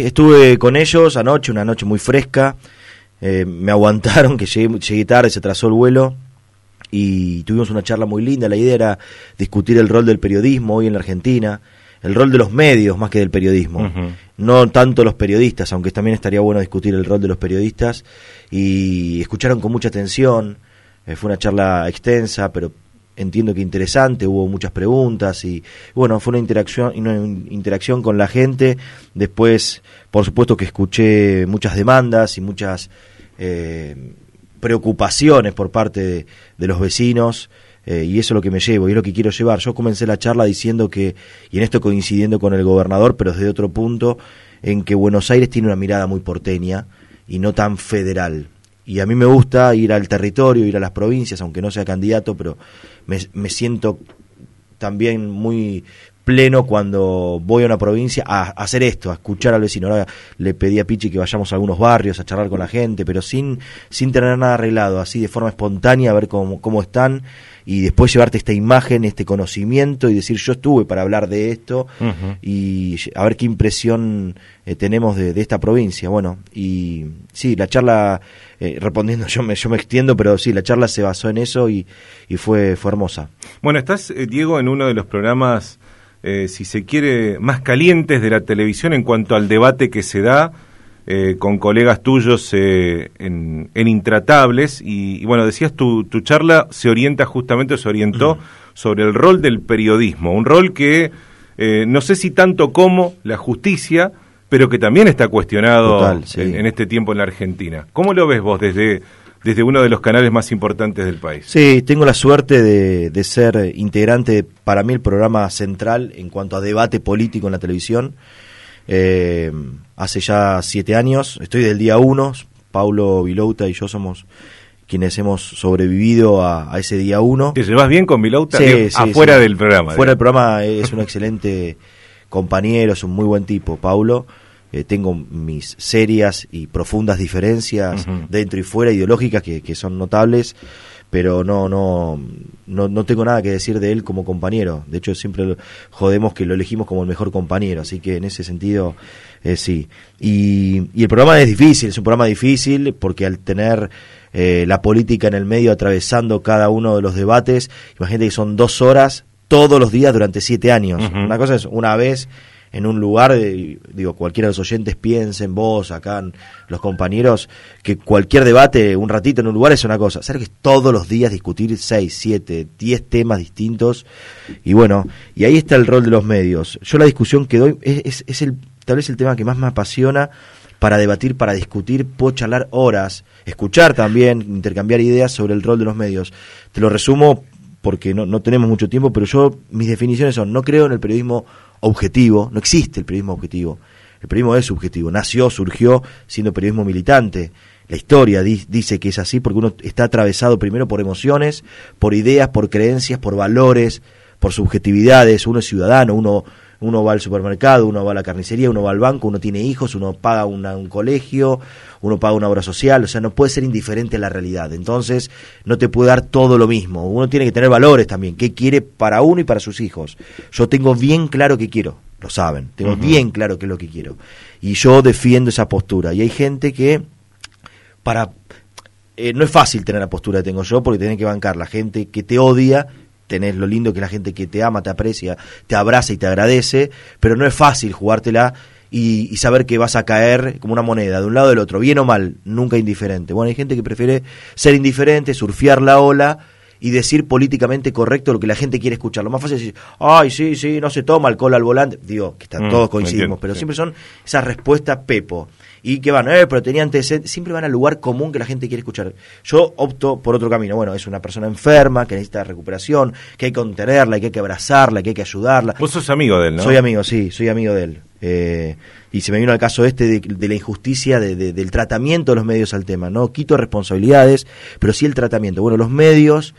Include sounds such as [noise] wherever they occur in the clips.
Estuve con ellos anoche, una noche muy fresca. Eh, me [laughs] aguantaron, que llegué, llegué tarde, se atrasó el vuelo y tuvimos una charla muy linda. La idea era discutir el rol del periodismo hoy en la Argentina, el rol de los medios más que del periodismo. No tanto los periodistas, aunque también estaría bueno discutir el rol de los periodistas. Y escucharon con mucha atención. Eh, fue una charla extensa, pero entiendo que interesante, hubo muchas preguntas y bueno, fue una interacción, una interacción con la gente. Después, por supuesto que escuché muchas demandas y muchas eh, preocupaciones por parte de, los vecinos. Eh, y eso es lo que me llevo, y es lo que quiero llevar. Yo comencé la charla diciendo que, y en esto coincidiendo con el gobernador, pero desde otro punto, en que Buenos Aires tiene una mirada muy porteña y no tan federal y a mí me gusta ir al territorio, ir a las provincias, aunque no sea candidato, pero me, me siento también muy pleno cuando voy a una provincia a, hacer esto, a escuchar al vecino. Ahora le pedí a Pichi que vayamos a algunos barrios a charlar con la gente, pero sin, sin tener nada arreglado, así de forma espontánea, a ver cómo, cómo están y después llevarte esta imagen, este conocimiento y decir yo estuve para hablar de esto y a ver qué impresión eh, tenemos de, esta provincia. Bueno, y sí, la charla, eh, respondiendo, [laughs] yo me, yo me extiendo, pero sí, la charla se basó en eso y, y fue, fue hermosa. Bueno, estás, eh, Diego, en uno de los programas, si se quiere, más calientes de la televisión en cuanto al debate que se da eh, con colegas tuyos eh, en, Intratables. Y, bueno, decías tu, tu charla se orienta justamente, se orientó sobre el rol del periodismo, un rol que eh, no sé si tanto como la justicia, pero que también está cuestionado en, este tiempo en la Argentina. ¿Cómo lo ves vos desde, desde uno de los canales más importantes del país? Sí, tengo la suerte de, de ser integrante, para mí, el programa central en cuanto a debate político en la televisión. Eh, hace ya siete años, estoy del día uno, Paulo Vilouta y yo somos quienes hemos sobrevivido a, ese día uno. ¿Te llevas bien con Vilouta? Sí, afuera del programa. Fuera del programa es un [laughs] excelente compañero, es un muy buen tipo, Paulo. Eh, tengo mis serias y profundas diferencias dentro y fuera ideológicas que, que son notables pero no, no, no, no, tengo nada que decir de él como compañero. De hecho, siempre jodemos que lo elegimos como el mejor compañero, así que en ese sentido, eh, sí. Y, y, el programa es difícil, es un programa difícil porque al tener eh, la política en el medio atravesando cada uno de los debates, imagínate que son dos horas todos los días durante siete años. Una cosa es una vez en un lugar, digo, cualquiera de los oyentes piensen, vos, acá, los compañeros, que cualquier debate, un ratito en un lugar es una cosa. Ser que todos los días discutir seis, siete, diez temas distintos, y bueno, y ahí está el rol de los medios. Yo la discusión que doy es, es, el, tal vez el tema que más me apasiona para debatir, para discutir, puedo charlar horas, escuchar también, intercambiar ideas sobre el rol de los medios. Te lo resumo porque no, no tenemos mucho tiempo, pero yo, mis definiciones son, no creo en el periodismo objetivo, no existe el periodismo objetivo. El periodismo es subjetivo, nació, surgió siendo periodismo militante. La historia dice que es así porque uno está atravesado primero por emociones, por ideas, por creencias, por valores, por subjetividades. Uno es ciudadano, uno, uno va al supermercado, uno va a la carnicería, uno va al banco, uno tiene hijos, uno paga un colegio, uno paga una obra social, o sea, no puede ser indiferente a la realidad. Entonces, no te puede dar todo lo mismo. Uno tiene que tener valores también, qué quiere para uno y para sus hijos. Yo tengo bien claro qué quiero lo saben, tengo bien claro qué es lo que quiero. Y yo defiendo esa postura. Y hay gente que, para... Eh, no es fácil tener la postura que tengo yo porque tenés que bancar la gente que te odia tenés lo lindo que la gente que te ama, te aprecia, te abraza y te agradece, pero no es fácil jugártela y, y, saber que vas a caer como una moneda de un lado del otro, bien o mal, nunca indiferente. Bueno, hay gente que prefiere ser indiferente, surfear la ola y decir políticamente correcto lo que la gente quiere escuchar. Lo más fácil es decir, ay, sí, sí, no se toma alcohol al volante. Digo, que están, mm, todos coincidimos, pero siempre son esas respuestas pepo. Y que van, eh, pero tenía antecedentes, siempre van al lugar común que la gente quiere escuchar. Yo opto por otro camino. Bueno, es una persona enferma, que necesita recuperación, que hay que contenerla, que hay que abrazarla, que hay que ayudarla. Vos sos amigo de él, ¿no? Soy amigo, sí, soy amigo de él. Eh, y se me vino al caso este de, la injusticia del tratamiento de los medios al tema. No quito responsabilidades, pero sí el tratamiento. Bueno, los medios,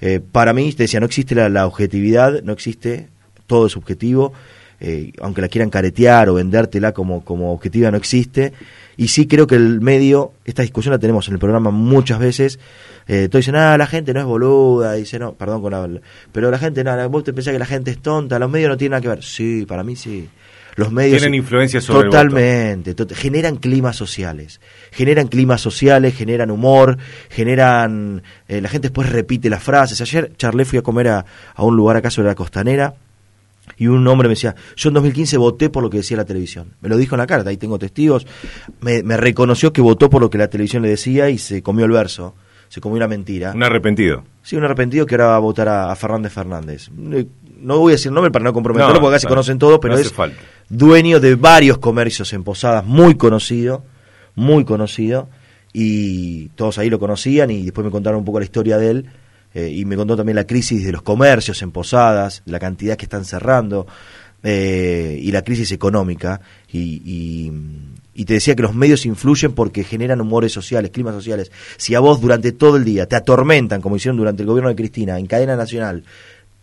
eh, para mí, te decía, no existe la, objetividad, no existe, todo es subjetivo, eh, aunque la quieran caretear o vendértela como, como objetiva, no existe. Y sí creo que el medio, esta discusión la tenemos en el programa muchas veces, eh, todos dicen, ah, la gente no es boluda, dice, no, perdón con la... Pero la gente, no, vos te pensás que la gente es tonta, los medios no tienen nada que ver. Sí, para mí sí. Los medios tienen influencia sobre totalmente, el voto. generan climas sociales, generan climas sociales, generan humor, generan eh, la gente después repite las frases. Ayer charlé fui a comer a, a un lugar acá sobre la costanera y un hombre me decía, yo en 2015 voté por lo que decía la televisión. Me lo dijo en la carta, ahí tengo testigos. Me, me reconoció que votó por lo que la televisión le decía y se comió el verso se comió una mentira. Un arrepentido. Sí, un arrepentido que ahora va a votar a, Fernández Fernández. No voy a decir nombre para no comprometerlo porque acá se conocen todos, pero es dueño de varios comercios en Posadas, muy conocido, muy conocido, y todos ahí lo conocían y después me contaron un poco la historia de él. Eh, y me contó también la crisis de los comercios en Posadas, la cantidad que están cerrando eh, y la crisis económica. y, y te decía que los medios influyen porque generan humores sociales, climas sociales. Si a vos durante todo el día te atormentan, como hicieron durante el gobierno de Cristina, en cadena nacional,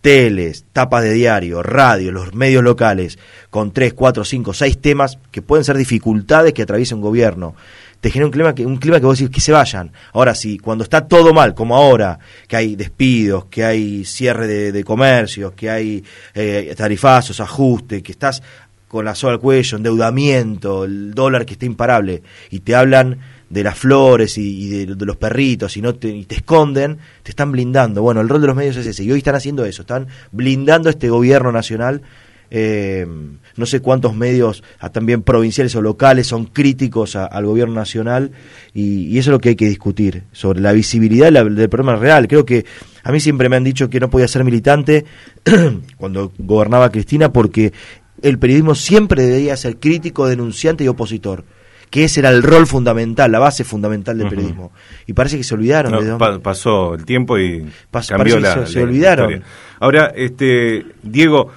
teles, tapas de diario, radio, los medios locales, con tres, cuatro, cinco, seis temas que pueden ser dificultades que atraviesa un gobierno, te genera un clima que, un clima que vos decís que se vayan. Ahora sí, cuando está todo mal, como ahora, que hay despidos, que hay cierre de, comercios, que hay eh, tarifazos, ajustes, que estás con la soga al cuello, endeudamiento, el dólar que está imparable, y te hablan de las flores y, de, los perritos y, no te, y te esconden, te están blindando. Bueno, el rol de los medios es ese, y hoy están haciendo eso, están blindando este gobierno nacional. Eh, no sé cuántos medios, ah, también provinciales o locales, son críticos al gobierno nacional y, eso es lo que hay que discutir, sobre la visibilidad del problema real. Creo que a mí siempre me han dicho que no podía ser militante [clears throat] cuando gobernaba Cristina porque el periodismo siempre debía ser crítico, denunciante y opositor que ese era el rol fundamental, la base fundamental del periodismo. Y parece que se olvidaron. pasó el tiempo y cambió la, se, olvidaron. Ahora, este, Diego,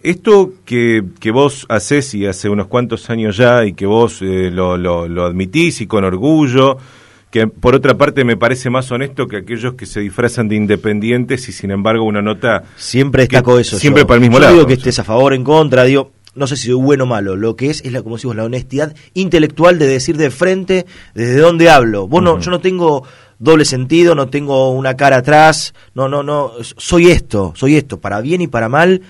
esto que, que vos haces y hace unos cuantos años ya y que vos eh, lo, lo, lo admitís y con orgullo, que por otra parte me parece más honesto que aquellos que se disfrazan de independientes y sin embargo una nota... Siempre destaco eso. Siempre para el mismo yo lado. digo que estés a favor, en contra, digo, no sé si soy bueno o malo, lo que es es la, como decimos, la honestidad intelectual de decir de frente desde dónde hablo. Vos yo no tengo doble sentido, no tengo una cara atrás, no, no, no, soy esto, soy esto, para bien y para mal,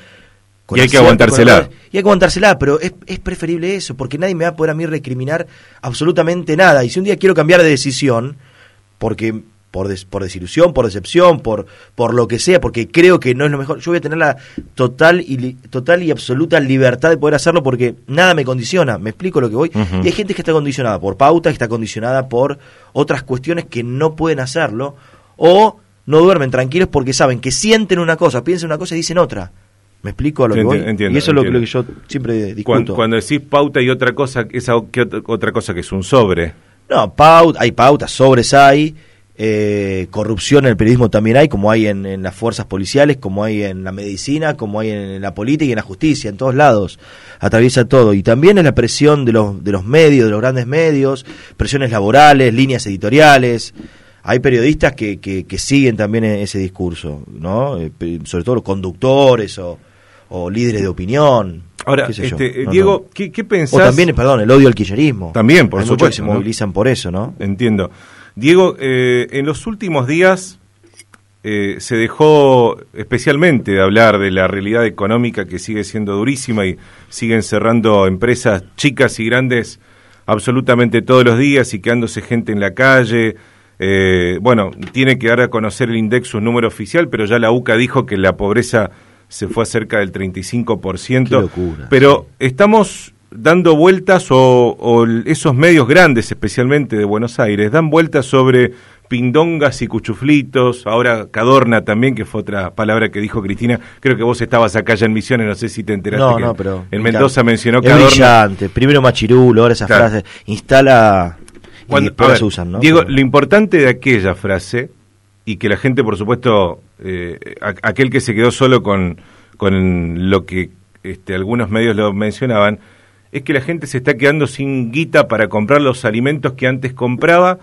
y hay que aguantársela. Y hay que aguantársela, pero es, es, preferible eso, porque nadie me va a poder a mí recriminar absolutamente nada. Y si un día quiero cambiar de decisión, porque por, por desilusión, por decepción, por, por lo que sea, porque creo que no es lo mejor, yo voy a tener la total y, total y absoluta libertad de poder hacerlo porque nada me condiciona. Me explico lo que voy. Y hay gente que está condicionada por pautas, que está condicionada por otras cuestiones que no pueden hacerlo, o no duermen tranquilos porque saben que sienten una cosa, piensan una cosa y dicen otra. ¿Me explico a lo que voy? y eso es lo, que yo siempre discuto. Cuando, decís pauta y otra cosa, esa ¿qué otra cosa que es un sobre? No, pauta, hay pautas, sobres hay, eh, corrupción en el periodismo también hay, como hay en, las fuerzas policiales, como hay en la medicina, como hay en, la política y en la justicia, en todos lados, atraviesa todo. Y también es la presión de los, de los medios, de los grandes medios, presiones laborales, líneas editoriales hay periodistas que, que, siguen también ese discurso, ¿no? Eh, sobre todo los conductores o, o líderes de opinión. Ahora, este, Diego, ¿qué, ¿qué, pensás? O también, perdón, el odio al kirchnerismo. También, por supuesto. que se movilizan por eso, ¿no? Entiendo. Diego, eh, en los últimos días eh, se dejó especialmente de hablar de la realidad económica que sigue siendo durísima y siguen cerrando empresas chicas y grandes absolutamente todos los días y quedándose gente en la calle. Eh, bueno, tiene que dar a conocer el INDEX un número oficial, pero ya la UCA dijo que la pobreza se fue a cerca del 35%. Qué locura. Pero estamos dando vueltas, o, esos medios grandes, especialmente de Buenos Aires, dan vueltas sobre pindongas y cuchuflitos, ahora cadorna también, que fue otra palabra que dijo Cristina, creo que vos estabas acá ya en Misiones, no sé si te enteraste no, que no, pero en Mendoza mencionó es Brillante. Primero Machirulo, ahora esa frase, instala Cuando, y usan, ¿no? Diego, lo importante de aquella frase y que la gente, por supuesto, eh, aquel que se quedó solo con, con lo que este, algunos medios lo mencionaban, es que la gente se está quedando sin guita para comprar los alimentos que antes compraba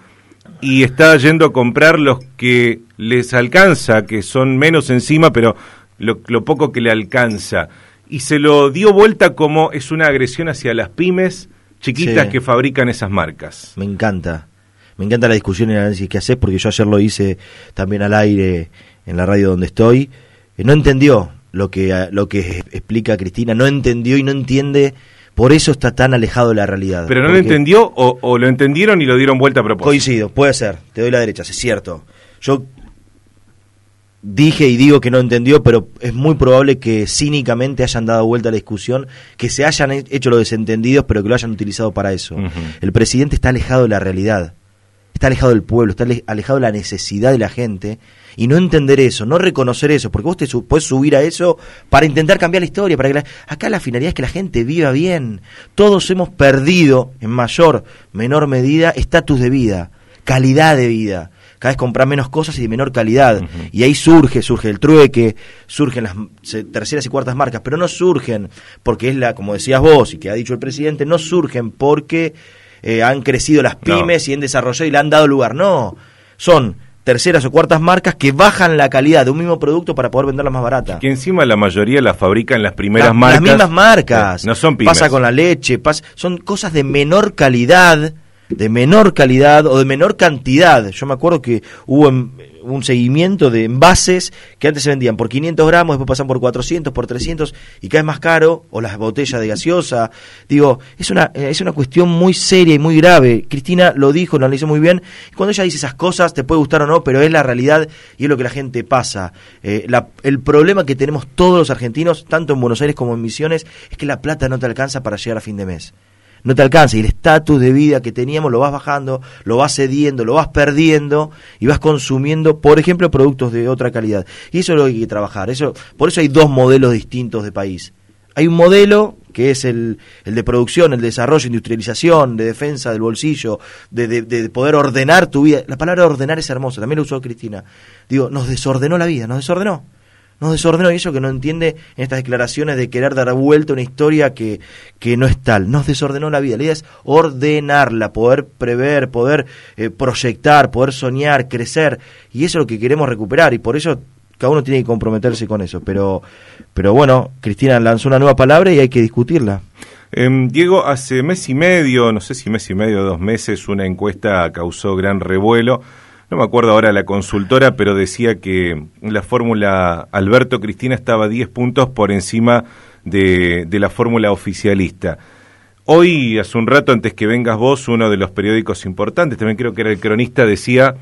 y está yendo a comprar los que les alcanza, que son menos encima, pero lo, poco que le alcanza. Y se lo dio vuelta como es una agresión hacia las pymes chiquitas que fabrican esas marcas. Me encanta me encanta la discusión y el análisis que haces, porque yo ayer lo hice también al aire en la radio donde estoy. Eh, no entendió lo que, lo que explica Cristina, no entendió y no entiende Por eso está tan alejado de la realidad. ¿Pero no lo entendió o, lo entendieron y lo dieron vuelta a propósito? Coincido, puede ser, te doy la derecha, es cierto. Yo dije y digo que no entendió, pero es muy probable que cínicamente hayan dado vuelta a la discusión, que se hayan hecho los desentendidos, pero que lo hayan utilizado para eso. El presidente está alejado de la realidad, está alejado del pueblo, está alejado de la necesidad de la gente, y no entender eso, no reconocer eso, porque vos te puedes subir a eso para intentar cambiar la historia, para que acá la finalidad es que la gente viva bien. Todos hemos perdido, en mayor, menor medida, estatus de vida, calidad de vida cada vez comprar menos cosas y de menor calidad. Y ahí surge, surge el trueque, surgen las terceras y cuartas marcas, pero no surgen porque es la, como decías vos y que ha dicho el presidente, no surgen porque eh, han crecido las pymes y han desarrollado y le han dado lugar. No, son terceras o cuartas marcas que bajan la calidad de un mismo producto para poder venderla más barata. Que encima la mayoría la fabrican las primeras marcas. Las mismas marcas. No son pymes. Pasa con la leche, pasa, son cosas de menor calidad de menor calidad o de menor cantidad. Yo me acuerdo que hubo un seguimiento de envases que antes se vendían por 500 gramos, después pasan por 400, por 300 y cada vez más caro, o las botellas de gaseosa. Digo, es una, es una cuestión muy seria y muy grave. Cristina lo dijo, lo analizó muy bien. cuando ella dice esas cosas, te puede gustar o no, pero es la realidad y es lo que la gente pasa. Eh, el problema que tenemos todos los argentinos, tanto en Buenos Aires como en Misiones, es que la plata no te alcanza para llegar a fin de mes no te alcanza y el estatus de vida que teníamos lo vas bajando, lo vas cediendo, lo vas perdiendo y vas consumiendo, por ejemplo, productos de otra calidad. Y eso es lo que hay que trabajar. Eso, por eso hay dos modelos distintos de país. Hay un modelo que es el, el de producción, el de desarrollo, industrialización, de defensa del bolsillo, de, de, poder ordenar tu vida. La palabra ordenar es hermosa, también lo usó Cristina. Digo, nos desordenó la vida, nos desordenó nos desordenó y eso que no entiende en estas declaraciones de querer dar vuelta una historia que, que no es tal. Nos desordenó la vida. La idea es ordenarla, poder prever, poder eh, proyectar, poder soñar, crecer. Y eso es lo que queremos recuperar. Y por eso cada uno tiene que comprometerse con eso. Pero, pero bueno, Cristina lanzó una nueva palabra y hay que discutirla. Em, Diego, hace mes y medio, no sé si mes y medio dos meses, una encuesta causó gran revuelo no me acuerdo ahora la consultora, pero decía que la fórmula Alberto Cristina estaba 10 puntos por encima de, la fórmula oficialista. Hoy, hace un rato antes que vengas vos, uno de los periódicos importantes, también creo que era el cronista, decía,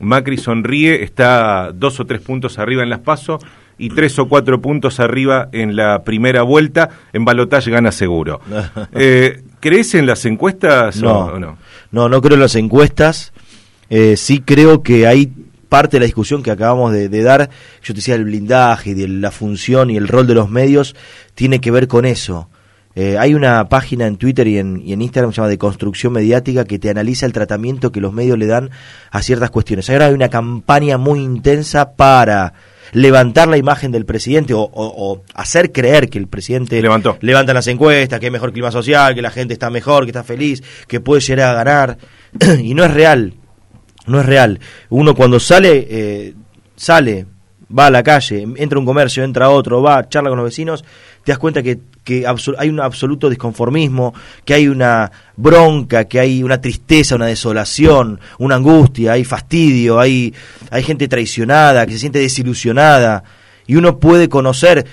Macri sonríe, está dos o tres puntos arriba en las pasos y tres o cuatro puntos arriba en la primera vuelta, en balotaje gana seguro. [laughs] eh, ¿Crees en las encuestas no, o no? No, no creo en las encuestas. Eh, sí creo que hay parte de la discusión que acabamos de, dar, yo te decía, el blindaje, de la función y el rol de los medios, tiene que ver con eso. Eh, hay una página en Twitter y en, y en Instagram que se llama de construcción mediática que te analiza el tratamiento que los medios le dan a ciertas cuestiones. Ahora hay una campaña muy intensa para levantar la imagen del presidente o, hacer creer que el presidente Levantó. levanta las encuestas, que hay mejor clima social, que la gente está mejor, que está feliz, que puede llegar a ganar. [clears throat] y no es real no es real. Uno cuando sale, eh, sale, va a la calle, entra a un comercio, entra a otro, va, charla con los vecinos, te das cuenta que, que hay un absoluto disconformismo, que hay una bronca, que hay una tristeza, una desolación, una angustia, hay fastidio, hay, hay gente traicionada, que se siente desilusionada, y uno puede conocer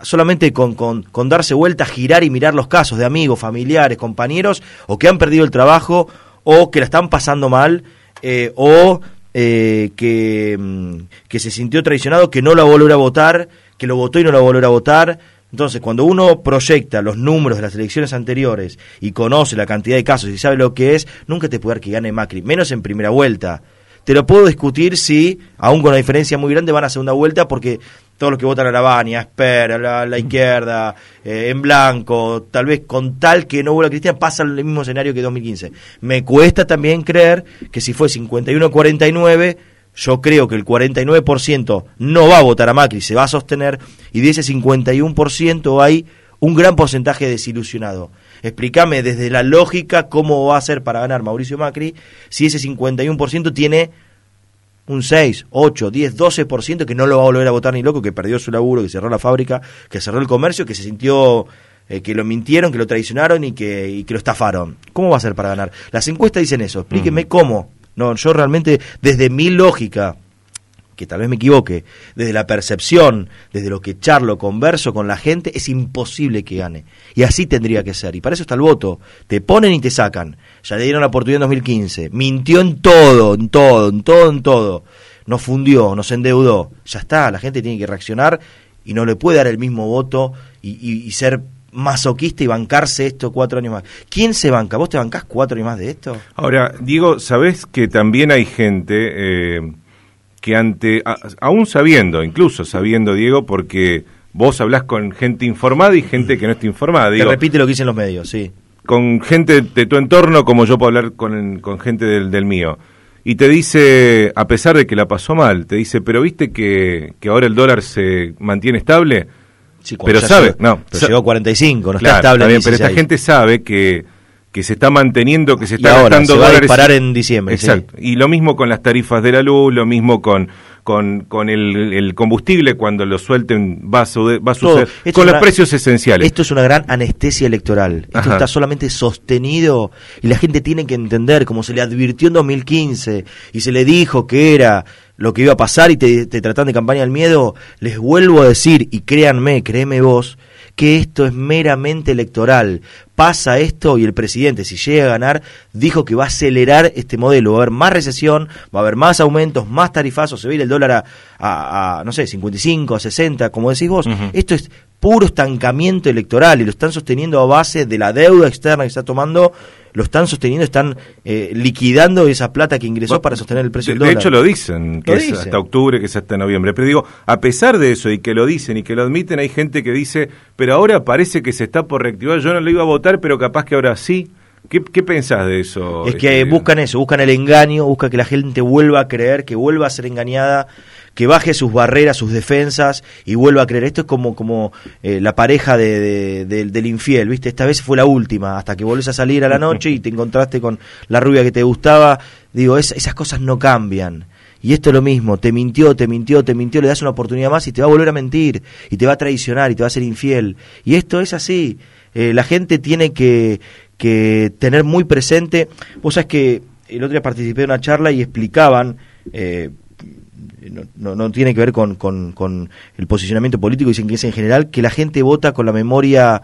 solamente con, con, con darse vuelta, girar y mirar los casos de amigos, familiares, compañeros, o que han perdido el trabajo, o que la están pasando mal, eh, o eh, que, mm, que, se sintió traicionado, que no lo volvió a votar, que lo votó y no lo volvió a votar. Entonces, cuando uno proyecta los números de las elecciones anteriores y conoce la cantidad de casos y sabe lo que es, nunca te puede dar que gane Macri, menos en primera vuelta. Te lo puedo discutir si, aún con una diferencia muy grande, van a segunda vuelta porque todos los que votan a la Baña, espera, la, la izquierda, eh, en blanco, tal vez con tal que no vuelva Cristian, pasa el mismo escenario que 2015. Me cuesta también creer que si fue 51-49, yo creo que el 49% no va a votar a Macri, se va a sostener, y de ese 51% hay un gran porcentaje desilusionado. Explícame desde la lógica cómo va a ser para ganar Mauricio Macri si ese 51% tiene un 6, 8, 10, 12% que no lo va a volver a votar ni loco, que perdió su laburo, que cerró la fábrica, que cerró el comercio, que se sintió eh, que lo mintieron, que lo traicionaron y que, y que lo estafaron. ¿Cómo va a ser para ganar? Las encuestas dicen eso, explíqueme cómo. No, yo realmente, desde mi lógica, que tal vez me equivoque, desde la percepción, desde lo que charlo, converso con la gente, es imposible que gane. Y así tendría que ser. Y para eso está el voto. Te ponen y te sacan. Ya le dieron la oportunidad en 2015. Mintió en todo, en todo, en todo, en todo. Nos fundió, nos endeudó. Ya está, la gente tiene que reaccionar y no le puede dar el mismo voto y, ser masoquista y bancarse esto cuatro años más. ¿Quién se banca? ¿Vos te bancás cuatro años más de esto? Ahora, Diego, ¿sabés que también hay gente eh, que ante, aún sabiendo, incluso sabiendo, Diego, porque vos hablás con gente informada y gente que no está informada. Digo, repite lo que dicen los medios, sí. Con gente de tu entorno como yo puedo hablar con, con gente del, del mío y te dice, a pesar de que la pasó mal, te dice, pero viste que, que ahora el dólar se mantiene estable. Sí, pero sabe, no, pero llegó a 45, no está estable. pero esta gente sabe que, que se está manteniendo, que se está ahora, gastando se va a disparar en diciembre. Exacto. Y lo mismo con las tarifas de la luz, lo mismo con con, con el, combustible cuando lo suelten va a, suceder con los precios esenciales. Esto es una gran anestesia electoral. Esto está solamente sostenido y la gente tiene que entender, como se le advirtió en 2015 y se le dijo que era lo que iba a pasar y te, te tratan de campaña del miedo, les vuelvo a decir, y créanme, créeme vos, que esto es meramente electoral. Pasa esto y el presidente, si llega a ganar, dijo que va a acelerar este modelo. Va a haber más recesión, va a haber más aumentos, más tarifazos, se va a ir el dólar a, no sé, 55, a 60, como decís vos. Esto es puro estancamiento electoral y lo están sosteniendo a base de la deuda externa que está tomando lo están sosteniendo, están eh, liquidando esa plata que ingresó para sostener el precio del dólar. De hecho lo dicen, que es hasta octubre, que es hasta noviembre. Pero digo, a pesar de eso y que lo dicen y que lo admiten, hay gente que dice, pero ahora parece que se está por reactivar, yo no lo iba a votar, pero capaz que ahora sí. ¿Qué, qué pensás de eso? Es que este, buscan eso, buscan el engaño, buscan que la gente vuelva a creer, que vuelva a ser engañada que baje sus barreras, sus defensas y vuelva a creer. Esto es como, como eh, la pareja de, del infiel, ¿viste? Esta vez fue la última, hasta que volvés a salir a la noche y te encontraste con la rubia que te gustaba. Digo, esas cosas no cambian. Y esto es lo mismo, te mintió, te mintió, te mintió, le das una oportunidad más y te va a volver a mentir, y te va a traicionar, y te va a ser infiel. Y esto es así. Eh, la gente tiene que, que tener muy presente. Vos sabés que el otro día participé en una charla y explicaban, eh, no, no, tiene que ver con, con, con, el posicionamiento político, dicen que es en general, que la gente vota con la memoria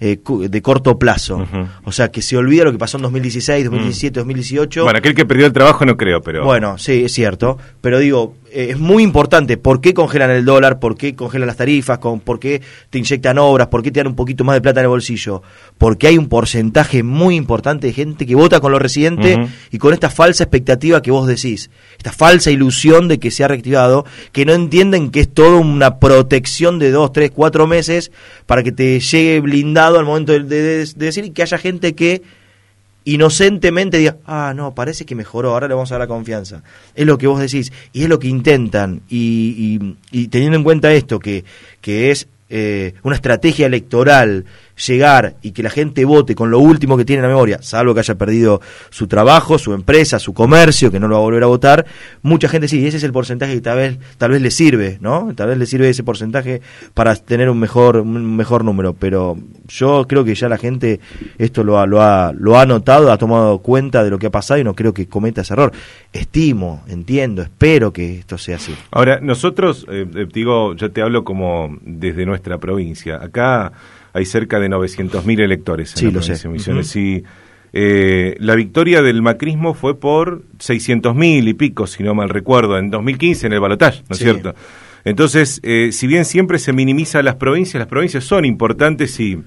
eh, de corto plazo. O sea, que se olvida lo que pasó en 2016, 2017, 2018. Bueno, aquel que perdió el trabajo no creo, pero... Bueno, sí, es cierto. Pero digo, eh, es muy importante por qué congelan el dólar, por qué congelan las tarifas, con, por qué te inyectan obras, por qué te dan un poquito más de plata en el bolsillo. Porque hay un porcentaje muy importante de gente que vota con lo residente y con esta falsa expectativa que vos decís, esta falsa ilusión de que se ha reactivado, que no entienden que es todo una protección de dos, tres, cuatro meses para que te llegue blindado al momento de, de decir y que haya gente que inocentemente diga, ah, no, parece que mejoró, ahora le vamos a dar la confianza. Es lo que vos decís, y es lo que intentan, y, y, teniendo en cuenta esto, que, que es eh, una estrategia electoral llegar y que la gente vote con lo último que tiene en la memoria, salvo que haya perdido su trabajo, su empresa, su comercio, que no lo va a volver a votar, mucha gente sí, ese es el porcentaje que tal vez, tal vez le sirve, ¿no? Tal vez le sirve ese porcentaje para tener un mejor, un mejor número, pero yo creo que ya la gente esto lo ha, lo ha, lo ha notado, ha tomado cuenta de lo que ha pasado y no creo que cometa ese error. Estimo, entiendo, espero que esto sea así. Ahora, nosotros, eh, eh, digo, yo te hablo como desde nuestra provincia. Acá hay cerca de 900.000 electores en la provincia de Misiones. Y eh, la victoria del macrismo fue por 600.000 y pico, si no mal recuerdo, en 2015 en el balotaje, ¿no es cierto? Entonces, eh, si bien siempre se minimiza las provincias, las provincias son importantes y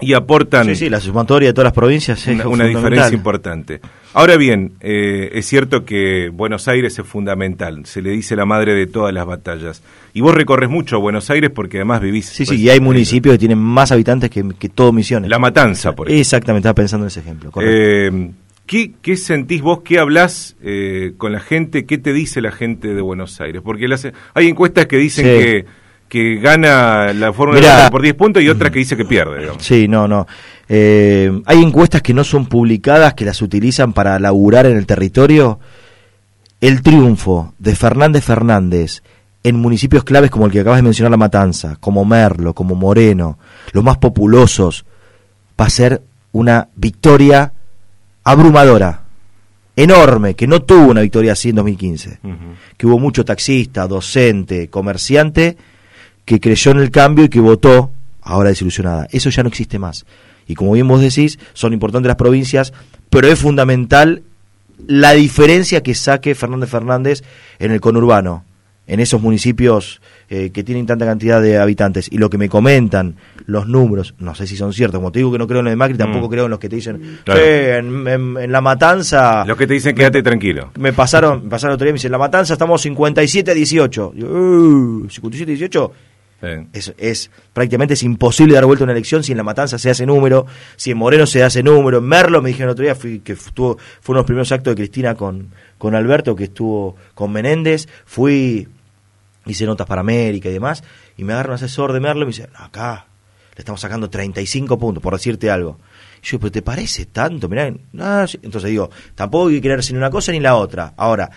y aportan... Sí, sí, la sumatoria de todas las provincias es una, diferencia importante. Ahora bien, eh, es cierto que Buenos Aires es fundamental, se le dice la madre de todas las batallas. Y vos recorres mucho Buenos Aires porque además vivís... Sí, sí, pues, y hay municipios que tienen más habitantes que, que todo Misiones. La Matanza, por ejemplo. Exactamente, estaba pensando en ese ejemplo. Eh, ¿qué, ¿Qué sentís vos? ¿Qué hablás eh, con la gente? ¿Qué te dice la gente de Buenos Aires? Porque las, hay encuestas que dicen que que gana la Fórmula por 10 puntos y otra que dice que pierde. Sí, no, no. Eh, hay encuestas que no son publicadas, que las utilizan para laburar en el territorio. El triunfo de Fernández Fernández en municipios claves como el que acabas de mencionar, La Matanza, como Merlo, como Moreno, los más populosos, va a ser una victoria abrumadora. enorme, que no tuvo una victoria así en 2015, que hubo mucho taxista, docente, comerciante, que creyó en el cambio y que votó ahora desilusionada. Eso ya no existe más. Y como bien vos decís, son importantes las provincias, pero es fundamental la diferencia que saque Fernández Fernández en el conurbano, en esos municipios eh, que tienen tanta cantidad de habitantes. Y lo que me comentan, los números, no sé si son ciertos, como te digo que no creo en lo de Macri, tampoco mm. creo en los que te dicen, en, La Matanza... Los que te dicen quédate tranquilo. Me pasaron, me pasaron otro día y me dicen, en La Matanza estamos 57 a 18. Yo, 57 a 18 es, prácticamente es imposible dar vuelta una elección si en La Matanza se hace número, si en Moreno se hace número. En Merlo me dijeron el otro día fui, que estuvo, fue uno de los primeros actos de Cristina con, con Alberto, que estuvo con Menéndez. Fui, hice notas para América y demás, y me agarra un asesor de Merlo y me dice, acá le estamos sacando 35 puntos, por decirte algo. Y yo, pero ¿te parece tanto? Mirá, entonces digo, tampoco hay que creerse ni una cosa ni la otra. Ahora,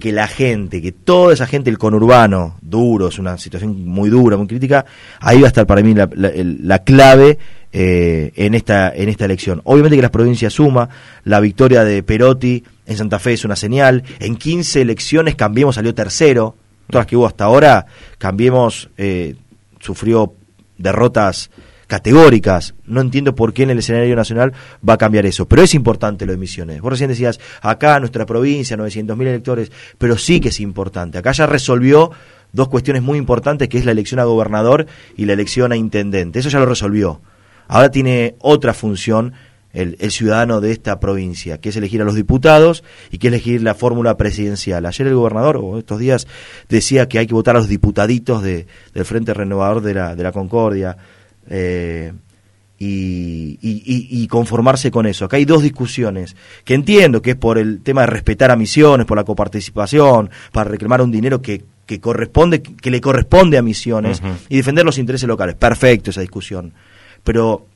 que la gente, que toda esa gente, el conurbano, duro, es una situación muy dura, muy crítica, ahí va a estar para mí la, clave eh, en, esta, en esta elección. Obviamente que las provincias suma, la victoria de Perotti en Santa Fe es una señal, en 15 elecciones Cambiemos salió tercero, todas las que hubo hasta ahora, Cambiemos eh, sufrió derrotas categóricas. No entiendo por qué en el escenario nacional va a cambiar eso. Pero es importante lo de Misiones. Vos recién decías, acá nuestra provincia, 900.000 electores, pero sí que es importante. Acá ya resolvió dos cuestiones muy importantes, que es la elección a gobernador y la elección a intendente. Eso ya lo resolvió. Ahora tiene otra función el, ciudadano de esta provincia, que es elegir a los diputados y que es elegir la fórmula presidencial. Ayer el gobernador, o estos días, decía que hay que votar a los diputaditos de, del Frente Renovador de la, de la Concordia. Eh, y, conformarse con eso. Acá hay dos discusiones, que entiendo que es por el tema de respetar a misiones, por la coparticipación, para reclamar un dinero que, que corresponde, que le corresponde a misiones y defender los intereses locales. Perfecto esa discusión. Pero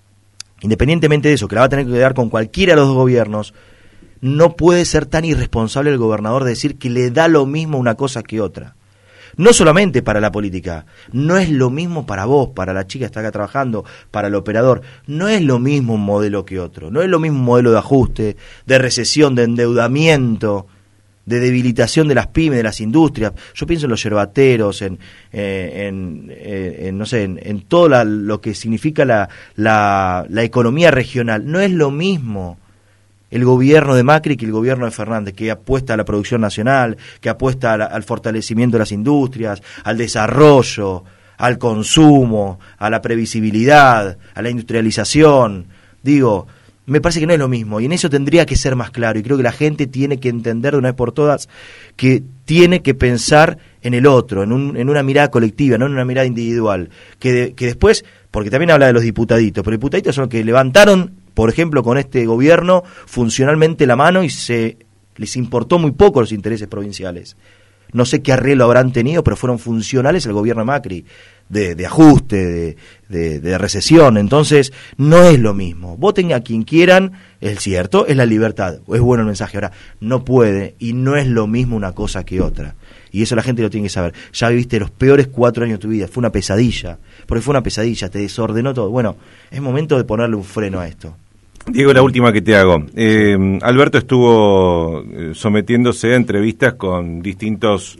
independientemente de eso, que la va a tener que dar con cualquiera de los dos gobiernos, no puede ser tan irresponsable el gobernador de decir que le da lo mismo una cosa que otra no solamente para la política, no es lo mismo para vos, para la chica que está acá trabajando, para el operador, no es lo mismo un modelo que otro, no es lo mismo un modelo de ajuste, de recesión, de endeudamiento, de debilitación de las pymes, de las industrias. Yo pienso en los yerbateros, en, eh, eh, en, no sé, en, todo lo que significa la, la, la economía regional. No es lo mismo el gobierno de Macri que el gobierno de Fernández, que apuesta a la producción nacional, que apuesta al, fortalecimiento de las industrias, al desarrollo, al consumo, a la previsibilidad, a la industrialización. Digo, me parece que no es lo mismo y en eso tendría que ser más claro y creo que la gente tiene que entender de una vez por todas que tiene que pensar en el otro, en, un, en una mirada colectiva, no en una mirada individual, que, que después, porque también habla de los diputaditos, pero diputaditos son los que levantaron por ejemplo, con este gobierno funcionalmente la mano y se les importó muy poco los intereses provinciales. No sé qué arreglo habrán tenido, pero fueron funcionales el gobierno Macri, de, ajuste, de, de, recesión. Entonces, no es lo mismo. Voten a quien quieran, es cierto, es la libertad, es bueno el mensaje. Ahora, no puede y no es lo mismo una cosa que otra. Y eso la gente lo tiene que saber. Ya viviste los peores cuatro años de tu vida, fue una pesadilla, porque fue una pesadilla, te desordenó todo. Bueno, es momento de ponerle un freno a esto. Diego, la última que te hago. Eh, Alberto estuvo eh, sometiéndose a entrevistas con distintos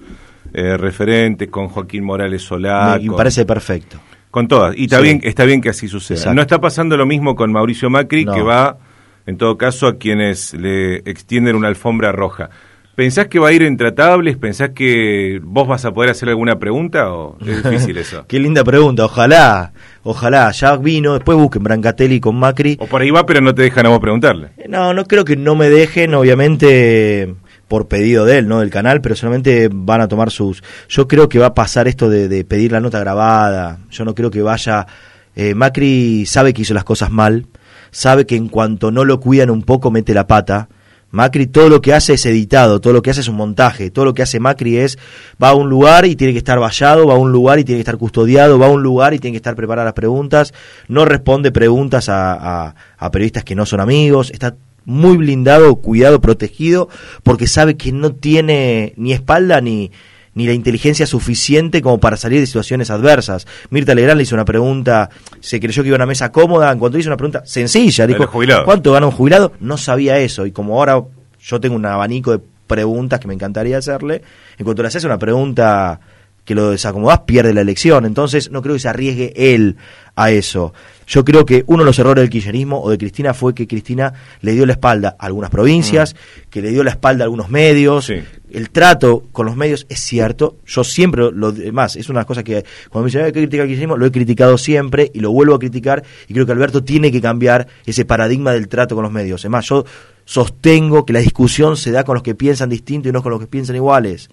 eh, referentes, con Joaquín Morales Solá. Me, parece perfecto. Con todas. Y está, bien, está bien que así suceda. No está pasando lo mismo con Mauricio Macri, que va, en todo caso, a quienes le extienden una alfombra roja. ¿Pensás que va a ir intratables? ¿Pensás que vos vas a poder hacer alguna pregunta o es [laughs] difícil eso? Qué linda pregunta, ojalá, ojalá. Ya vino, después busquen Brancatelli con Macri. O por ahí va, pero no te dejan a vos preguntarle. No, no creo que no me dejen, obviamente por pedido de él, no del canal, pero solamente van a tomar sus... Yo creo que va a pasar esto de, pedir la nota grabada, yo no creo que vaya... Eh, Macri sabe que hizo las cosas mal, sabe que en cuanto no lo cuidan un poco mete la pata, Macri todo lo que hace es editado, todo lo que hace es un montaje, todo lo que hace Macri es va a un lugar y tiene que estar vallado, va a un lugar y tiene que estar custodiado, va a un lugar y tiene que estar preparadas las preguntas, no responde preguntas a, a periodistas que no son amigos, está muy blindado, cuidado, protegido, porque sabe que no tiene ni espalda ni, ni la inteligencia suficiente como para salir de situaciones adversas. Mirta Legrand le hizo una pregunta, se creyó que iba a una mesa cómoda, en cuanto hizo una pregunta sencilla, dijo, ¿cuánto gana un jubilado? No sabía eso, y como ahora yo tengo un abanico de preguntas que me encantaría hacerle. En cuanto le haces una pregunta que lo desacomodás, pierde la elección. Entonces, no creo que se arriesgue él a eso. Yo creo que uno de los errores del kirchnerismo o de Cristina fue que Cristina le dio la espalda a algunas provincias, mm. que le dio la espalda a algunos medios. El trato con los medios es cierto. Yo siempre, lo demás, es una cosa que cuando me dicen que critica el lo he criticado siempre y lo vuelvo a criticar. Y creo que Alberto tiene que cambiar ese paradigma del trato con los medios. Es más, yo sostengo que la discusión se da con los que piensan distinto y no con los que piensan iguales.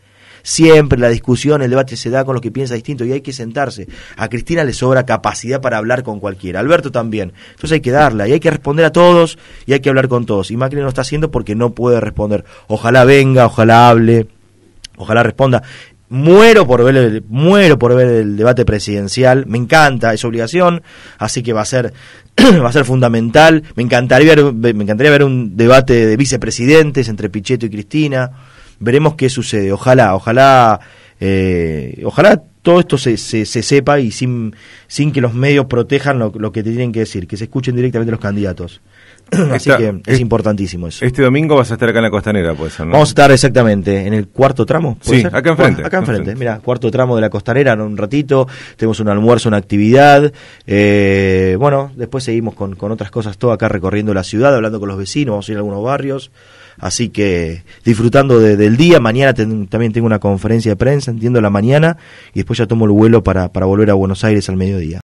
Siempre la discusión, el debate se da con los que piensa distinto y hay que sentarse. A Cristina le sobra capacidad para hablar con cualquiera, Alberto también. Entonces hay que darla y hay que responder a todos y hay que hablar con todos. Y Macri no está haciendo porque no puede responder. Ojalá venga, ojalá hable, ojalá responda muero por ver el, muero por ver el debate presidencial me encanta es obligación así que va a ser [clears throat] va a ser fundamental me encantaría ver, me encantaría ver un debate de vicepresidentes entre Pichetto y Cristina veremos qué sucede. Ojalá, ojalá, eh, ojalá todo esto se, se, sepa y sin, sin que los medios protejan lo, que te tienen que decir, que se escuchen directamente los candidatos. [clears throat] Así que es, importantísimo eso. Este domingo vas a estar acá en la costanera, puede ser, Vamos a estar exactamente en el cuarto tramo. sí, acá enfrente. acá enfrente, mira, cuarto tramo de la costanera en un ratito. Tenemos un almuerzo, una actividad. Eh, bueno, después seguimos con, con otras cosas, todo acá recorriendo la ciudad, hablando con los vecinos, vamos a ir a algunos barrios. Así que disfrutando del día, mañana también tengo una conferencia de prensa, entiendo la mañana, y después ya tomo el vuelo para, para volver a Buenos Aires al mediodía.